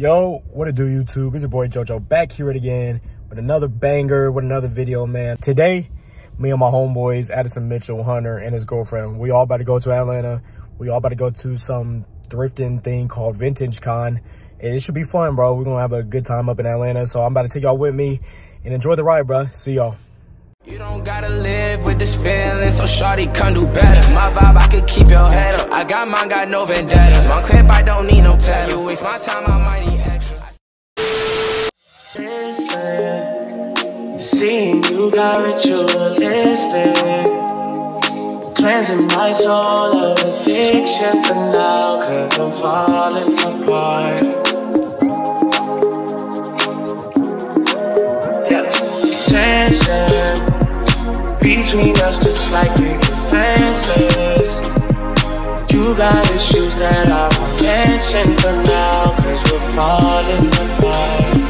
Yo, what it do, YouTube? It's your boy JoJo back here again with another banger, with another video, man. Today, me and my homeboys, Addison Mitchell, Hunter, and his girlfriend, we all about to go to Atlanta. We all about to go to some thrifting thing called Vintage Con. And it should be fun, bro. We're gonna have a good time up in Atlanta. So I'm about to take y'all with me and enjoy the ride, bro. See y'all. You don't gotta live with this feeling, so shawty can do better. My vibe, I could keep your head up. I got mine, got no vendetta. My clip, I don't need no tell. You waste my time, I might need extra. Listen, seeing you got ritualistic, cleansing my soul of addiction for now, cause I'm falling apart. Yeah, tension between us just like picket fences. You got issues that I won't mention for now, cause we're falling apart.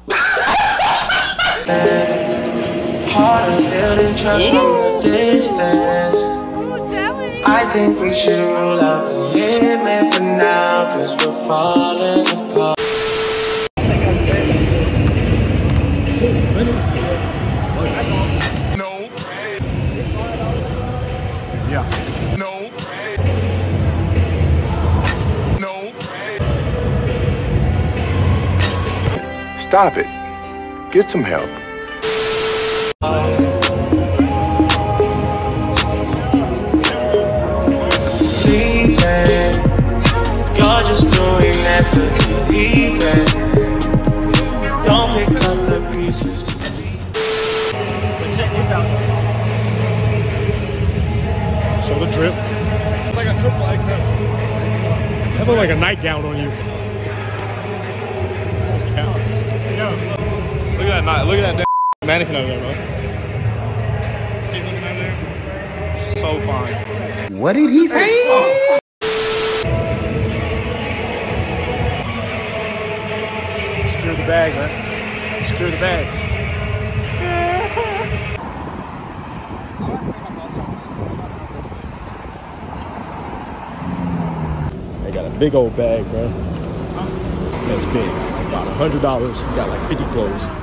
Harder building trust from the distance. I think we should rule out the women for now, cause we're falling apart. Yeah. No. No. Stop it. Get some help. leaving. You're just doing that to be leaving. Don't pick up the pieces. Check this out. Show the drip. It's like a triple XL. That look like a nightgown on you. Look at that night. Look at that damn mannequin over there, bro. Keep looking over there. So fine. What did he say? Secure the bag, man. Secure the bag. They got a big old bag, bro. That's big. About a hundred dollars. Got like fifty clothes.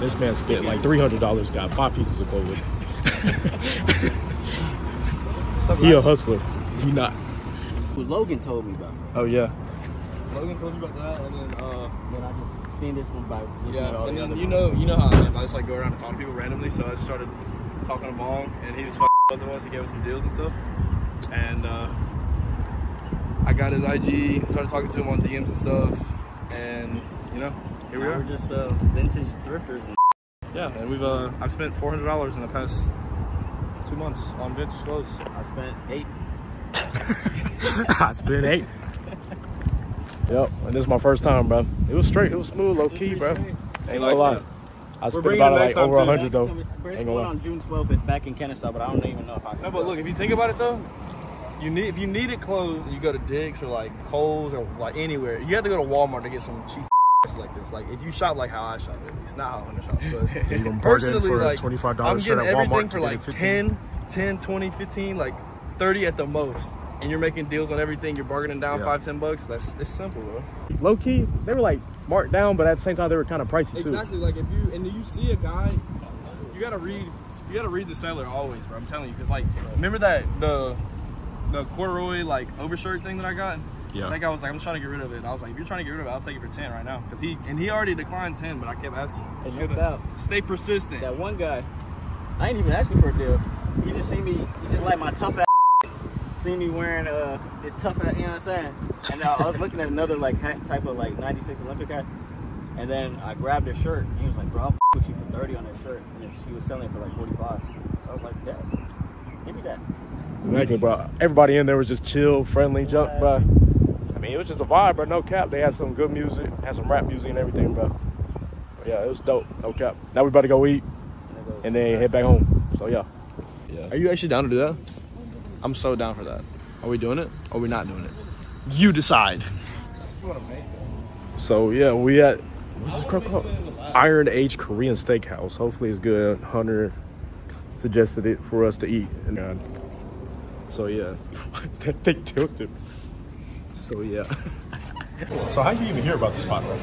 This man spent like three hundred dollars. Got five pieces of clothing. he a hustler. He not. who Logan told me about. Oh yeah. Logan told you about that, and then uh, Then I just seen this one by yeah, all and the then other you know, you know how I, am. I just like go around and talk to people randomly. So I just started talking to Bong, and he was fucking both of us. He gave us some deals and stuff, and uh, I got his IG, started talking to him on DMs and stuff, and you know, here we Now are. We're just uh, vintage thrifters. And Yeah, and we've uh, I've spent four hundred dollars in the past two months on vintage clothes. I spent eight. I spent eight. Yep, and this is my first time, bro. It was straight. It was smooth, low key, bro. Ain't gonna lie. I spent about it like over a hundred though. It's Ain't going gonna on June 12th at- back in Kennesaw, but I don't even know if I can. No, but look, if you think about it though, you need if you needed clothes, you go to Dick's or like Kohl's or like anywhere. You have to go to Walmart to get some cheap like this. Like if you shop like how I shop, at least not how I'm shop. But You personally, for like $25 I'm shirt getting at Walmart for like it 15? 10, 10, 20, 15, like 30 at the most. and you're making deals on everything, you're bargaining down Yeah. five, ten bucks. That's it's simple, bro. Low key, they were like marked down, but at the same time they were kind of pricey too. Exactly. Like if you and you see a guy, you gotta read. You gotta read the seller always, bro. I'm telling you, cause like, remember that the the corduroy like overshirt thing that I got? Yeah. That guy was like, I'm trying to get rid of it. I was like, if you're trying to get rid of it, I'll take it for ten right now. Cause he and he already declined ten, but I kept asking. It You no gotta doubt. Stay persistent. That one guy, I ain't even asking for a deal. He just see me, he just like my tough ass. See me wearing uh this tough ass, you know what I'm saying? And I was looking at another like hat type of like 96 Olympic hat. And then I grabbed his shirt and he was like, bro, I'll f- with you for 30 on that shirt. And then she was selling it for like 45. So I was like, yeah, give me that. Exactly, bro. Everybody in there was just chill, friendly, jump, bro. I mean, it was just a vibe, bro. No cap. They had some good music, had some rap music and everything, bro. But yeah, it was dope. No cap. Now we about to go eat And it goes, and then head back home. So yeah. Yeah. Are you actually down to do that? I'm so down for that. Are we doing it? Or are we not doing it? You decide. So yeah, we at what's this crap called? Iron Age Korean Steakhouse. Hopefully it's good. Hunter suggested it for us to eat. And uh, so yeah, what's that thing tilted? So yeah. so how did you even hear about the spot, bro?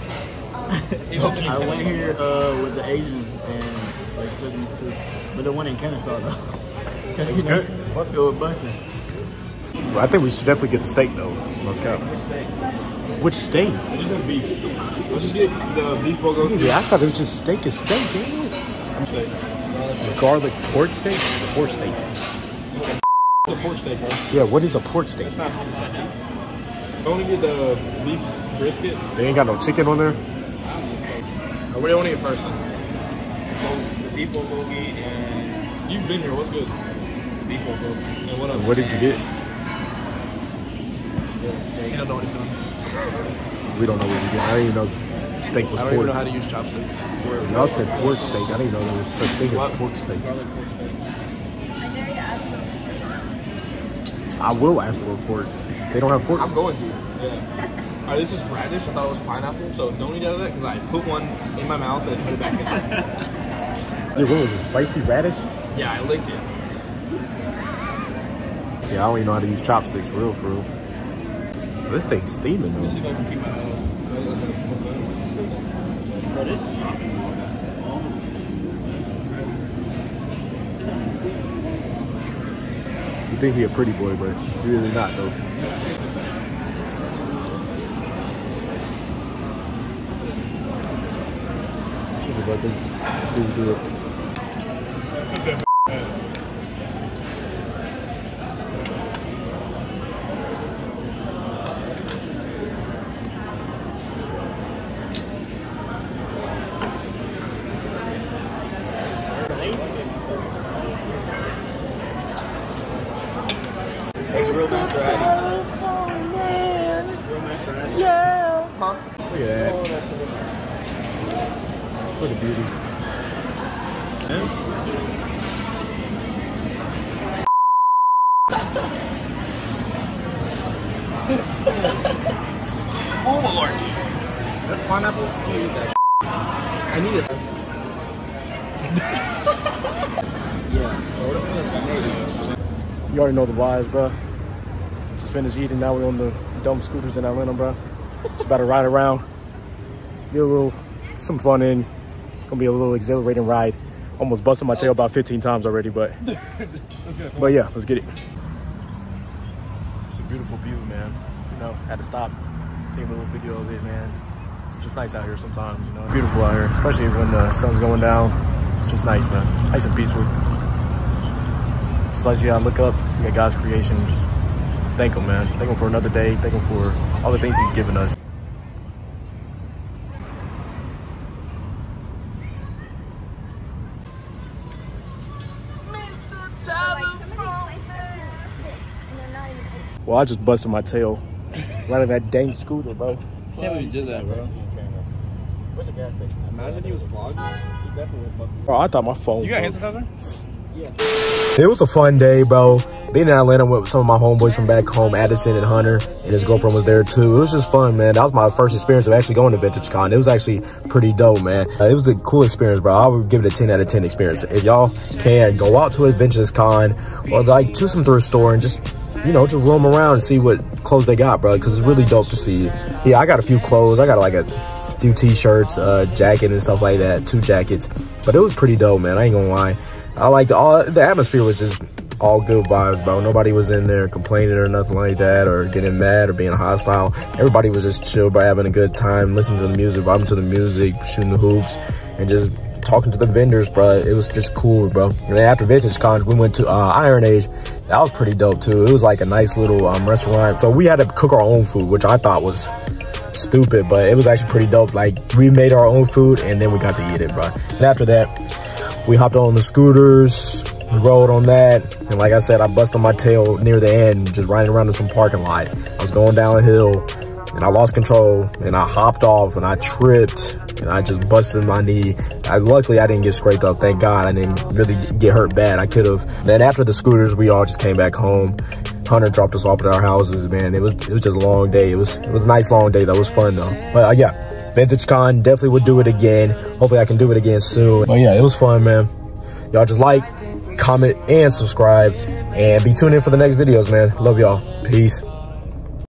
I went here uh, with the Asians and they took me to, but the one in Kennesaw though. Cause, It was you know, good? It was busting. Well, I think we should definitely get the steak though. No cap. Which steak? Just get beef. Let's just get the beef bulgogi. Yeah, I thought it was just steak is steak. Ain't it? Garlic pork steak. The pork steak. The pork steak, bro. Yeah, what is a pork steak? It's not. It's not beef. Don't get the beef brisket. They ain't got no chicken on there. Or what do you want to get first? So, the beef bulgogi and you've been here. What's good? Beef bulgogi. And what else? What did you get? You don't know what he's. We don't know what we get. I didn't even know steak was I don't even know how to use chopsticks. Y'all said pork steak. I didn't know there was such thing as pork steak. Garlic pork steak. I will ask for a fork. They don't have forks. I'm going to. Yeah. Alright, this is radish. I thought it was pineapple, so don't eat out of that because I put one in my mouth and put it back in. Yeah, what was it? Spicy radish? yeah, I licked it. Yeah, I don't even know how to use chopsticks for real, for real. This thing's steaming Let me see though. if I can see my. Uh, Bro, this You think he a pretty boy, but really not though. Let this do it. real master Addy. Real master Addy. Look at that. What a beauty. Oh, That's pineapple. You eat that. I need it. yeah. You already know the vibes, bro. Just finished eating. Now we're on the dumb scooters in Atlanta, bro. Just about to ride around. Get a little, some fun in. Gonna be a little exhilarating ride. Almost busted my tail about 15 times already, but but yeah, let's get it. Beautiful view, man. You know, had to stop, take a little video of it, man. It's just nice out here sometimes, you know. Beautiful out here, especially when the sun's going down. It's just nice, man. Nice and peaceful. Sometimes you gotta look up, you got God's creation, just thank him, man. Thank him for another day. Thank him for all the things he's given us. Well, I just busted my tail riding that dang scooter, bro. Can't believe you did that, bro. Where's the gas station? Imagine he was vlogging. He definitely would bust. Oh, I thought my phone. You got broke. hand sanitizer? It was a fun day, bro. Being in Atlanta with some of my homeboys from back home, Addison and Hunter, and his girlfriend was there too. It was just fun, man. That was my first experience of actually going to Vintage Con. It was actually pretty dope, man. Uh, it was a cool experience, bro. I would give it a 10 out of 10 experience. If y'all can, go out to a Vintage Con or like choose some thrift store and just you know, just roam around and see what clothes they got, bro. Because it's really dope to see. Yeah, I got a few clothes. I got like a few t-shirts, uh, jacket and stuff like that, two jackets. But it was pretty dope, man. I ain't gonna lie. I like all the atmosphere was just all good vibes, bro. Nobody was in there complaining or nothing like that or getting mad or being hostile. Everybody was just chill, bro, having a good time, listening to the music, vibing to the music, shooting the hoops, and just talking to the vendors, bro. It was just cool, bro. And after Vintage Con, we went to uh, Iron Age. That was pretty dope, too. It was like a nice little um, restaurant. So we had to cook our own food, which I thought was stupid, but it was actually pretty dope. Like, we made our own food, and then we got to eat it, bro. And after that, we hopped on the scooters, rode on that. And like I said, I busted my tail near the end, just riding around in some parking lot. I was going downhill and I lost control and I hopped off and I tripped and I just busted my knee. I, luckily, I didn't get scraped up. Thank God I didn't really get hurt bad. I could have. Then after the scooters, we all just came back home. Hunter dropped us off at our houses, man. It was it was just a long day. It was it was a nice long day. That was fun though. But uh, yeah, Vintage Con definitely would do it again. Hopefully, I can do it again soon. But yeah, it was fun, man. Y'all just like, comment, and subscribe. And be tuned in for the next videos, man. Love y'all. Peace.